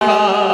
Ah.